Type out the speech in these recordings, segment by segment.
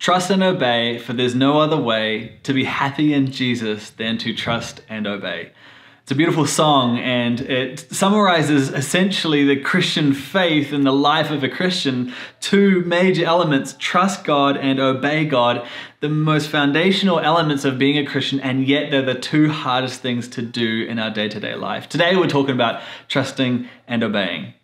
Trust and obey, for there's no other way to be happy in Jesus than to trust and obey. It's a beautiful song and it summarizes essentially the Christian faith and the life of a Christian. Two major elements trust God and obey God, the most foundational elements of being a Christian, and yet they're the two hardest things to do in our day to day life. Today we're talking about trusting and obeying.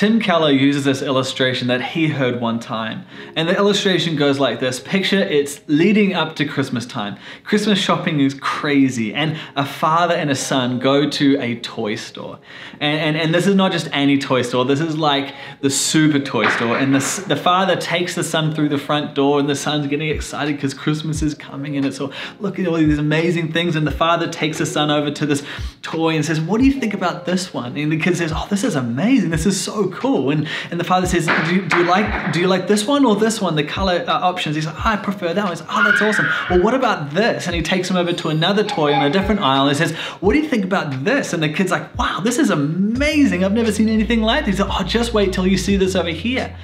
Tim Keller uses this illustration that he heard one time. And the illustration goes like this. Picture it's leading up to Christmas time. Christmas shopping is crazy. And a father and a son go to a toy store. And, and, and this is not just any toy store. This is like the super toy store. And the, the father takes the son through the front door and the son's getting excited because Christmas is coming. And it's all, look at all these amazing things. And the father takes the son over to this toy and says, what do you think about this one? And the kid says, oh, this is amazing. This is so cool. And, and the father says, do you, do you like do you like this one or this one? The color uh, options. He's like, I prefer that one. He's like, oh, that's awesome. Well, what about this? And he takes him over to another toy on a different aisle and says, what do you think about this? And the kid's like, wow, this is amazing. I've never seen anything like this. He's like, oh, just wait till you see this over here.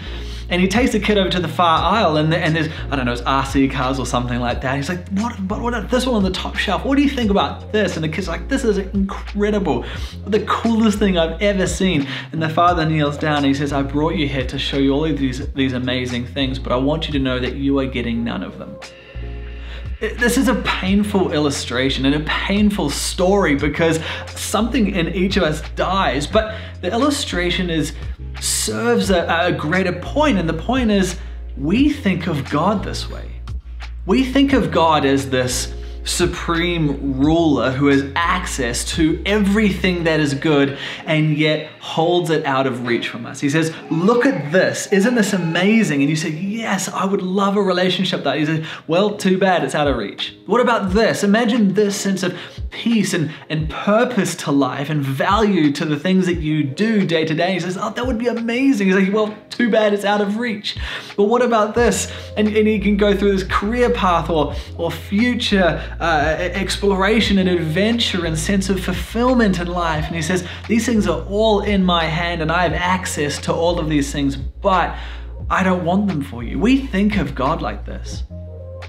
And he takes the kid over to the far aisle and, the, and there's, I don't know, it's RC cars or something like that. He's like, what, but what, this one on the top shelf, what do you think about this? And the kid's like, this is incredible. The coolest thing I've ever seen. And the father kneels down and he says, I brought you here to show you all of these, these amazing things, but I want you to know that you are getting none of them. This is a painful illustration and a painful story because something in each of us dies, but the illustration is serves a, a greater point, and the point is we think of God this way. We think of God as this supreme ruler who has access to everything that is good and yet holds it out of reach from us. He says, Look at this. Isn't this amazing? And you say, Yes, I would love a relationship that. He says, Well, too bad, it's out of reach. What about this? Imagine this sense of peace and, and purpose to life and value to the things that you do day to day. He says, Oh, that would be amazing. He's like, Well, too bad, it's out of reach. But what about this? And, and he can go through this career path or, or future uh, exploration and adventure and sense of fulfillment in life. And he says, These things are all in my hand and I have access to all of these things, but I don't want them for you. We think of God like this.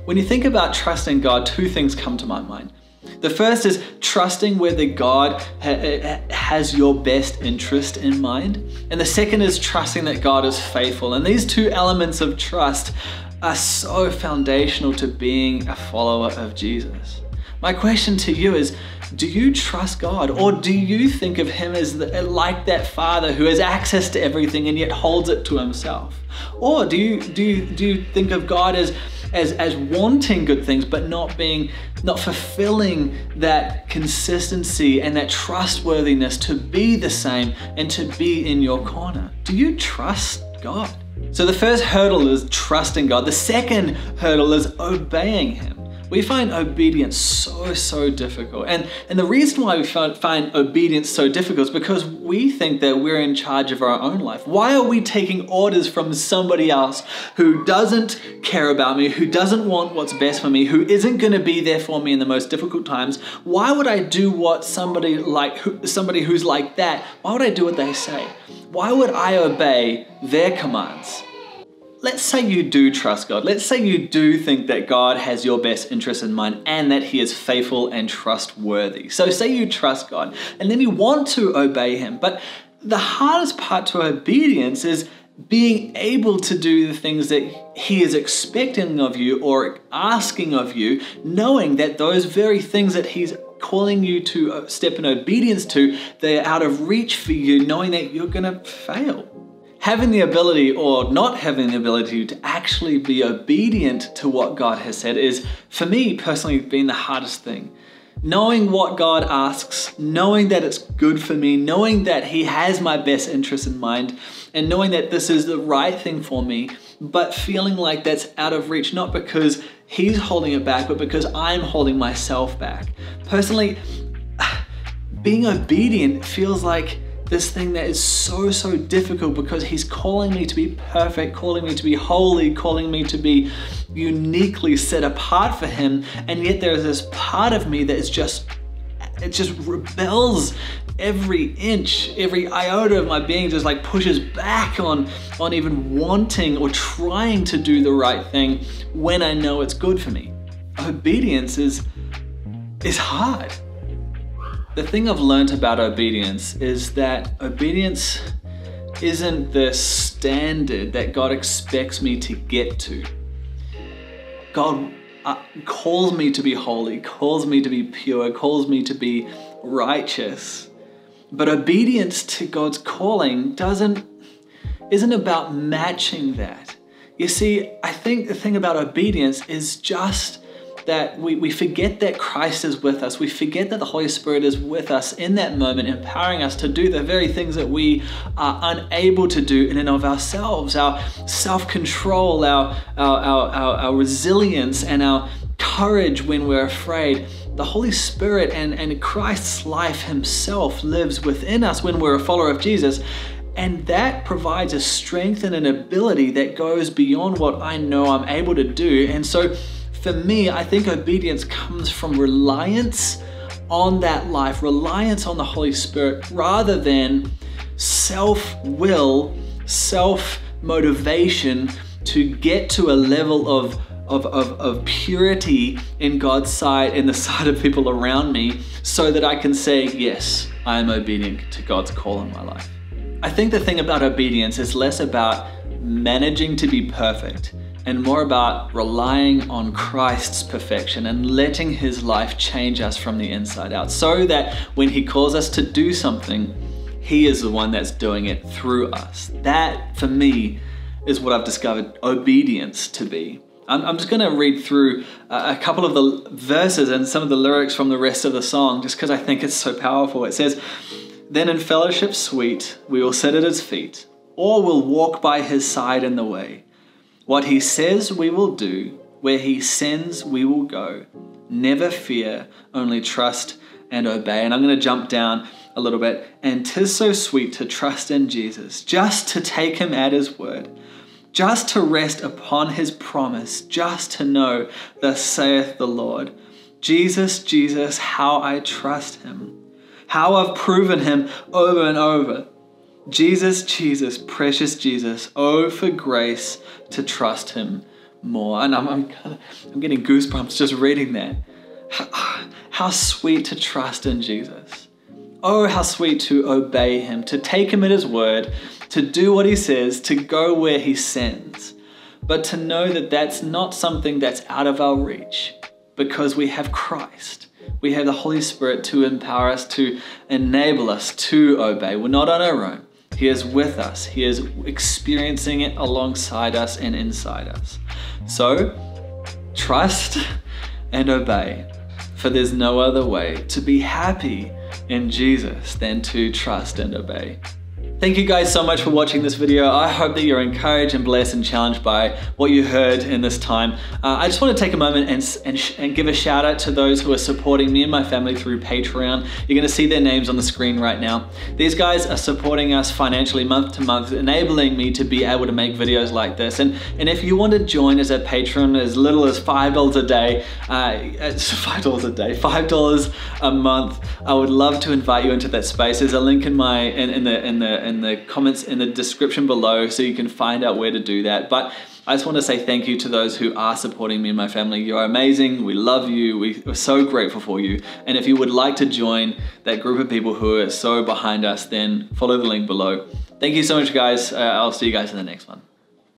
When you think about trusting God, two things come to my mind. The first is trusting whether God ha- has your best interest in mind. And the second is trusting that God is faithful. And these two elements of trust are so foundational to being a follower of Jesus. My question to you is do you trust God or do you think of Him as the, like that Father who has access to everything and yet holds it to Himself? Or do you, do you, do you think of God as, as, as wanting good things but not being, not fulfilling that consistency and that trustworthiness to be the same and to be in your corner? Do you trust God? So the first hurdle is trusting God. The second hurdle is obeying Him. We find obedience so, so difficult. And, and the reason why we find obedience so difficult is because we think that we're in charge of our own life. Why are we taking orders from somebody else who doesn't care about me, who doesn't want what's best for me, who isn't going to be there for me in the most difficult times? Why would I do what somebody like somebody who's like that? Why would I do what they say? Why would I obey their commands? Let's say you do trust God. Let's say you do think that God has your best interest in mind and that He is faithful and trustworthy. So, say you trust God and then you want to obey Him. But the hardest part to obedience is being able to do the things that He is expecting of you or asking of you, knowing that those very things that He's calling you to uh, step in obedience to, they're out of reach for you, knowing that you're going to fail having the ability or not having the ability to actually be obedient to what God has said is, for me personally, been the hardest thing. Knowing what God asks, knowing that it's good for me, knowing that He has my best interest in mind, and knowing that this is the right thing for me, but feeling like that's out of reach, not because He's holding it back, but because I'm holding myself back. Personally, being obedient feels like this thing that is so, so difficult because He's calling me to be perfect, calling me to be holy, calling me to be uniquely set apart for Him. And yet there's this part of me that is just, it just rebels every inch, every iota of my being just like pushes back on, on even wanting or trying to do the right thing when I know it's good for me. Obedience is, is hard. The thing I've learned about obedience is that obedience isn't the standard that God expects me to get to. God uh, calls me to be holy, calls me to be pure, calls me to be righteous. But obedience to God's calling doesn't isn't about matching that. You see, I think the thing about obedience is just that we, we forget that Christ is with us. We forget that the Holy Spirit is with us in that moment, empowering us to do the very things that we are unable to do in and of ourselves. Our self control, our, our, our, our, our resilience, and our courage when we're afraid. The Holy Spirit and, and Christ's life Himself lives within us when we're a follower of Jesus. And that provides a strength and an ability that goes beyond what I know I'm able to do. And so, for me, I think obedience comes from reliance on that life, reliance on the Holy Spirit, rather than self will, self motivation to get to a level of, of, of, of purity in God's sight and the sight of people around me so that I can say, Yes, I am obedient to God's call in my life. I think the thing about obedience is less about managing to be perfect and more about relying on Christ's perfection and letting his life change us from the inside out so that when he calls us to do something, he is the one that's doing it through us. That, for me, is what I've discovered obedience to be. I'm, just going to read through a couple of the verses and some of the lyrics from the rest of the song just because I think it's so powerful. It says, Then in fellowship sweet, we will sit at his feet, or we'll walk by his side in the way. What he says we will do, where he sends we will go. Never fear, only trust and obey. And I'm going to jump down a little bit. And tis so sweet to trust in Jesus, just to take him at his word, just to rest upon his promise, just to know, thus saith the Lord. Jesus, Jesus, how I trust him, how I've proven him over and over. Jesus, Jesus, precious Jesus, oh, for grace to trust Him more. And I'm, I'm, I'm getting goosebumps just reading that. How, how sweet to trust in Jesus. Oh, how sweet to obey Him, to take Him at His word, to do what He says, to go where He sends. But to know that that's not something that's out of our reach because we have Christ. We have the Holy Spirit to empower us, to enable us to obey. We're not on our own. He is with us. He is experiencing it alongside us and inside us. So, trust and obey, for there's no other way to be happy in Jesus than to trust and obey. Thank you guys so much for watching this video. I hope that you're encouraged and blessed and challenged by what you heard in this time. Uh, I just want to take a moment and, and, and, give a shout out to those who are supporting me and my family through Patreon. You're going to see their names on the screen right now. These guys are supporting us financially month to month, enabling me to be able to make videos like this. And, and if you want to join as a patron as little as $5 a day, uh, $5 a day, $5 a month, I would love to invite you into that space. There's a link in my in, in the in the in the comments in the description below so you can find out where to do that. But I just want to say thank you to those who are supporting me and my family. You're amazing. We love you. We are so grateful for you. And if you would like to join that group of people who are so behind us, then follow the link below. Thank you so much, guys. Uh, I'll see you guys in the next one.